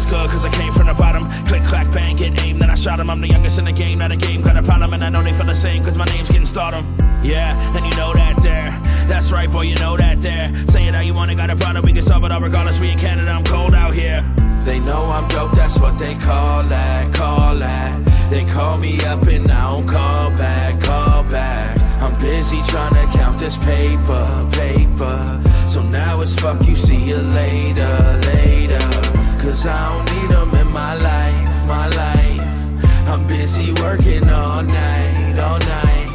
feels good cause I came from the bottom. Click, clack, bang, get aim, then I shot him. I'm the youngest in the game, not a game, got a problem, and I know they feel the same cause my name's getting stardom. Yeah, and you know that there. That's right, boy, you know that there. Say it how you want it, got a problem, we can solve it all regardless. We in Canada, I'm cold out here. They know I'm dope, that's what they call that, call that. They call me up and I don't call back, call back. I'm busy trying to count this paper, paper. So now it's fuck you, see you later. Cause I don't need them in my life, my life. I'm busy working all night, all night.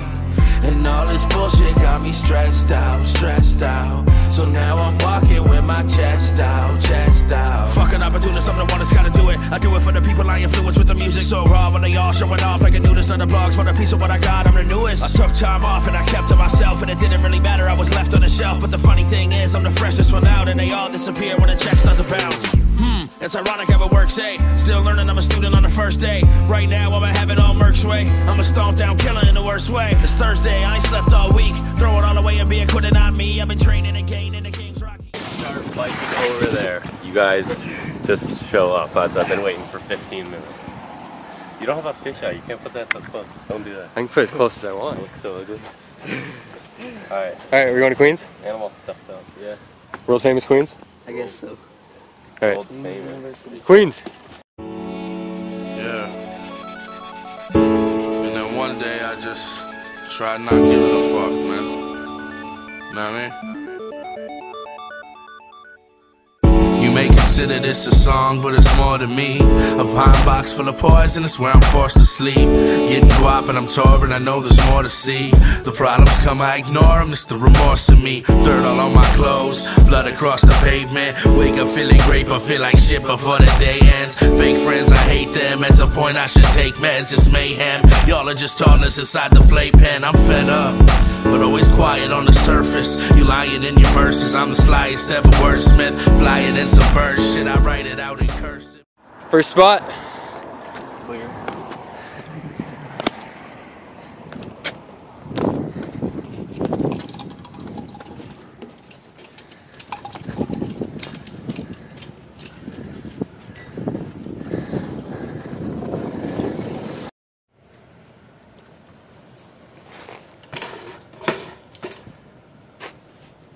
And all this bullshit got me stressed out, stressed out. So now I'm walking with my chest out, chest out. Fucking opportunist, I'm the one that's gotta do it. I do it for the people I influence with the music. So raw when they all showing off like a nudist on the blogs. For a piece of what I got, I'm the newest. I took time off and I kept to myself, and it didn't really matter. I was left on the shelf. But the funny thing is, I'm the freshest one out, and they all disappear when the checks start to bounce. Hmm, it's ironic how it works, eh? Still learning, I'm a student on the first day. Right now, I'ma have it all Merc's way. I'm a stomped down killer in the worst way. It's Thursday, I ain't slept all week. Throw it all away and be a quitter, not me. I've been training and gaining the game's rocky. Start biking over there. You guys just show up. I've been waiting for 15 minutes. You don't have a fish eye. You can't put that so close. Don't do that. I can put as close as I want. It looks so ugly. Alright, Alright, we're going to Queens? animal stuff though. Yeah. World famous Queens? I guess so. Alright. Old famous. Queens! Yeah. And then one day I just tried not giving a fuck, man. Know what I mean? Consider this a song, but it's more to me. A pine box full of poison is where I'm forced to sleep. Getting guap and I'm torn, I know there's more to see. The problems come, I ignore them, it's the remorse in me. Dirt all on my clothes, blood across the pavement. Wake up feeling great, but feel like shit before the day ends. Fake friends, I hate them. At the point I should take meds, it's mayhem. Y'all are just toddlers inside the playpen. I'm fed up, but always quiet on the surface. You lying in your verses, I'm the slyest ever wordsmith. Flyer than some shit, I write it out in cursive. First spot.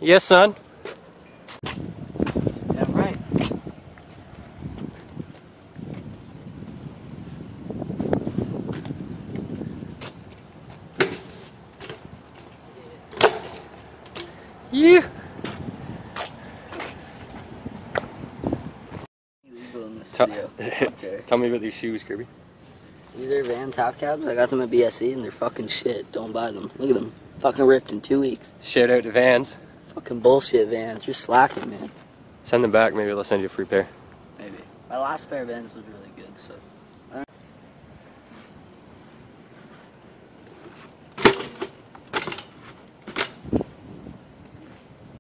Yes, son. Yeah. Illegal in this Tell. Okay. tell me about these shoes, Kirby. These are Van top cabs. I got them at BSC and they're fucking shit. Don't buy them. Look at them. Fucking ripped in two weeks. Shout out to Vans. Fucking bullshit Vans. You're slacking, man. Send them back. Maybe they'll send you a free pair. Maybe. My last pair of Vans was really good, so.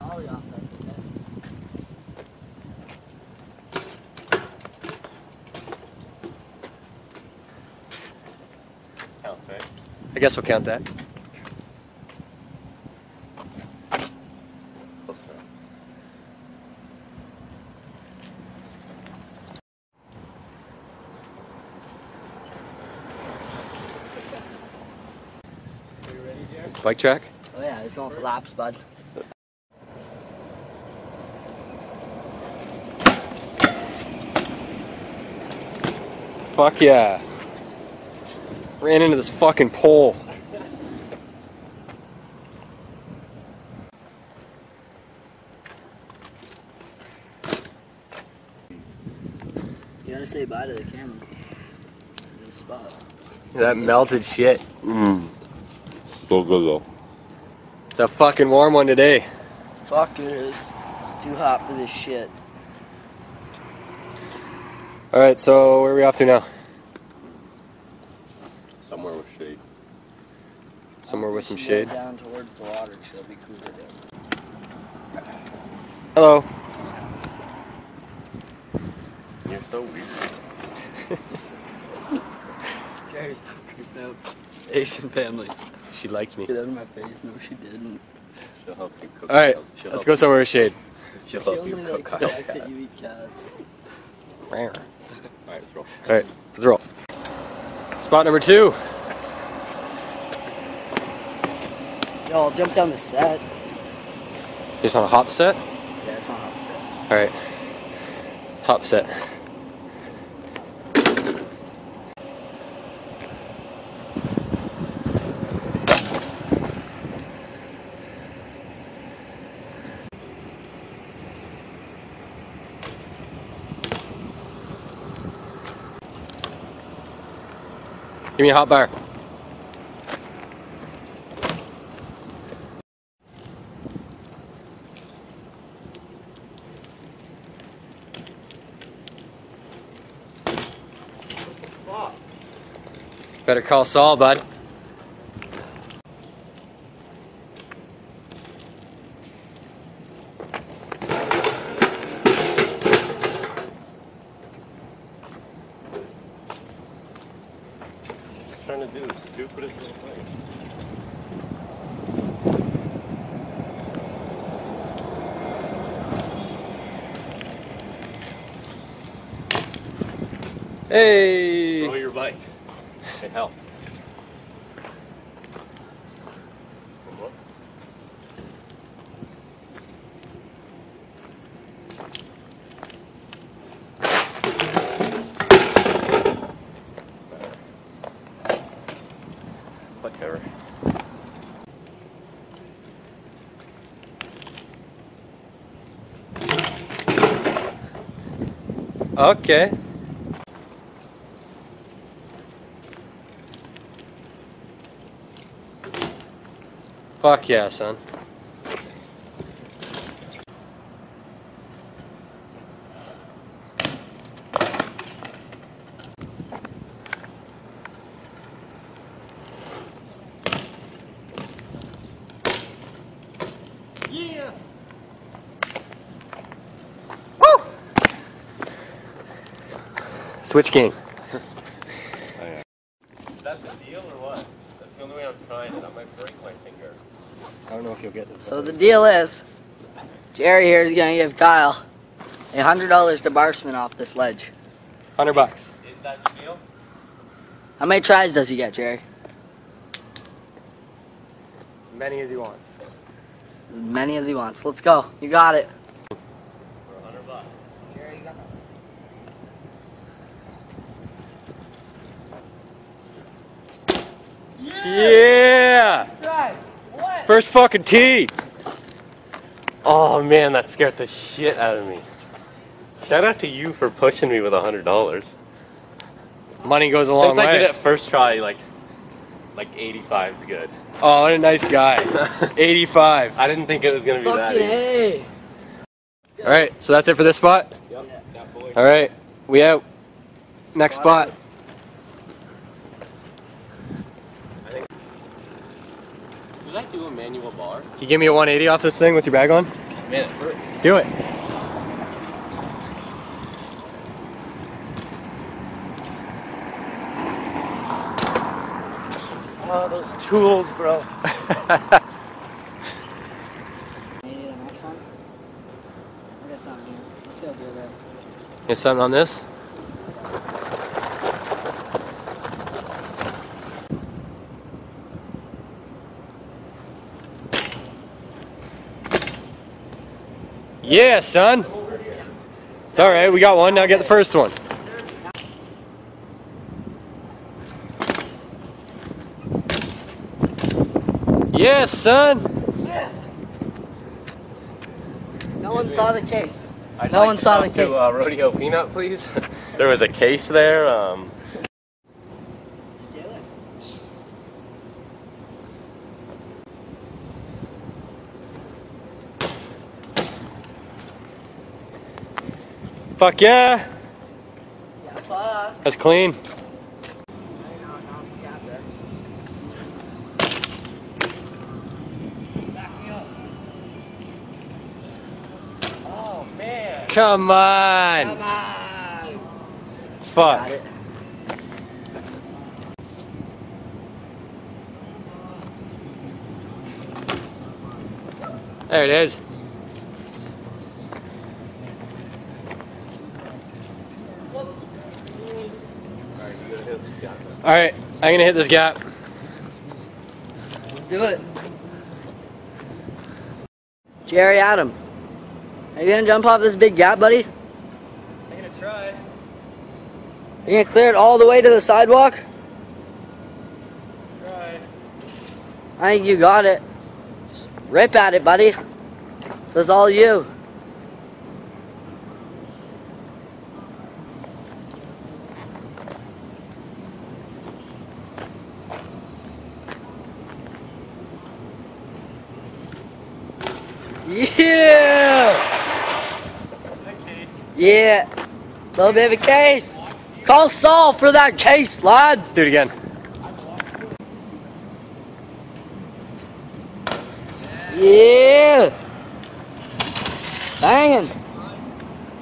Ollie off, that's okay. Count, right? I guess we'll count that. Bike track. Oh yeah, he's going for laps, bud. Fuck yeah. Ran into this fucking pole. You gotta say bye to the camera. Good spot. That melted shit. Mmm. So good though. It's a fucking warm one today. Fuck it is. It's too hot for this shit. Alright, so where are we off to now? Somewhere with shade. Somewhere with some shade. Down towards the water, so it'll be cooler down. Hello. You're so weird. Jerry's not creeping out. Asian families. She liked me. Get out of my face. No, she didn't. She'll help you cook. Alright, She'll let's go you- somewhere with shade. She'll She help you cook like the fact cat. that you eat cats. Rare. Alright, let's roll. All right, let's roll. Spot number two. Yo, I'll jump down the set. You Just on a hop set. Yeah, it's not hop set. All right. Top set. Give me a hot bar. Better call Saul, bud. What's trying to do the stupidest little thing. Hey! Throw your bike. It helps. Whatever. Okay. Fuck yeah, son. Yeah. Woo! Switch game. Is that the deal or what? That's the only way I'm trying it. I might break my finger. I don't know if you'll get this. So the deal is, Jerry here is gonna give Kyle a hundred dollars to barspin off this ledge. Hundred bucks. Is that the deal? How many tries does he get, Jerry? As many as he wants. As many as he wants. Let's go. You got it. For a hundred bucks. Jerry, you got Yeah! Right. What? First fucking tee. Oh man, that scared the shit out of me. Shout out to you for pushing me with a hundred dollars. Money goes a long Since I way. did it first try, like like 85 is good. Oh, what a nice guy. 85. I didn't think it was gonna be that. Fucking easy. All right, so that's it for this spot. That boy. All right, we out. Next spot. Did do a manual bar? Can you give me a 180 off this thing with your bag on? Man, it hurts. Do it. Oh, those tools, bro. Maybe the next one. I got something here. Let's go, Beer Bear. Is something on this? Yeah, son. It's all right. We got one. Now get the first one. Yes, son. No one saw the case. I'd No like one saw talk the case. To, uh, Rodeo Peanut, please. there was a case there. Um, Fuck yeah. Yeah, fuck. That's clean. oh man. Come on. Come on. Fuck. There it is. Alright, I'm gonna hit this gap. Let's do it. Jerry Adam. Are you gonna jump off this big gap, buddy? I'm gonna try. You gonna clear it all the way to the sidewalk? Try. I think you got it. Just rip at it, buddy. So it's all you. Yeah! Yeah. Little bit of a case. Call Saul for that case, lads. Let's do it again. Yeah. Banging.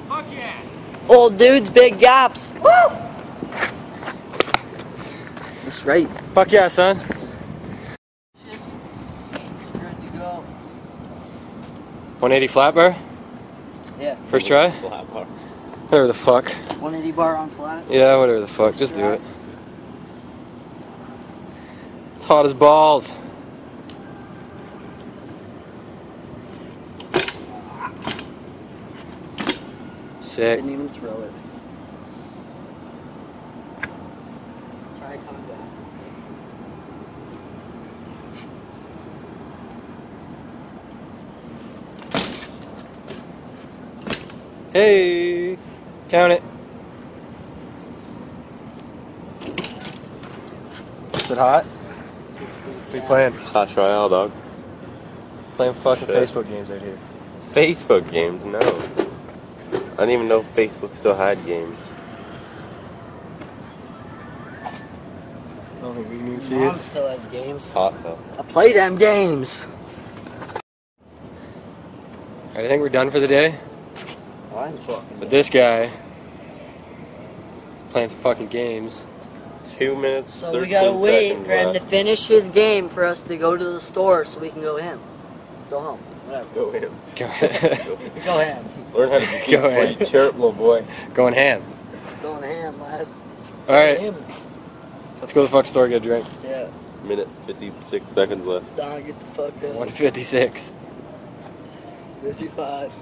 Fuck yeah! Old dudes, big gaps. Woo! That's right. Fuck yeah, son. Go. 180 flat bar? Yeah. First try? Flat bar. Whatever the fuck. 180 bar on flat. Yeah, whatever the fuck. Just do it. It's hot as balls. Sick. Didn't even throw it. Try coming back. Hey, count it. Is it hot? We playing Hot trial, dog. playing fucking Shit. Facebook games out here. Facebook games? No. I didn't even know Facebook still had games. I don't think we can even see Mom it. still has games. Hot though. I play them games. I think we're done for the day. I'm. But this guy is playing some fucking games. Two minutes. So we gotta wait seconds for him to finish his game for us to go to the store so we can go in. Go home. Whatever. Go in. Go- Go ham. Learn how to be Go before ahead. you chirp, little boy. Going ham. Going ham, lad. Alright, Ham. let's go to the fuck store get a drink. Yeah. Minute 56 seconds left. Don, get the fuck up. 156. 55.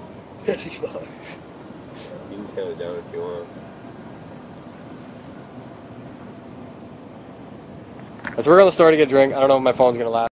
55. You can count it down if you want. So we're going to the store to get a drink. I don't know if my phone's gonna last.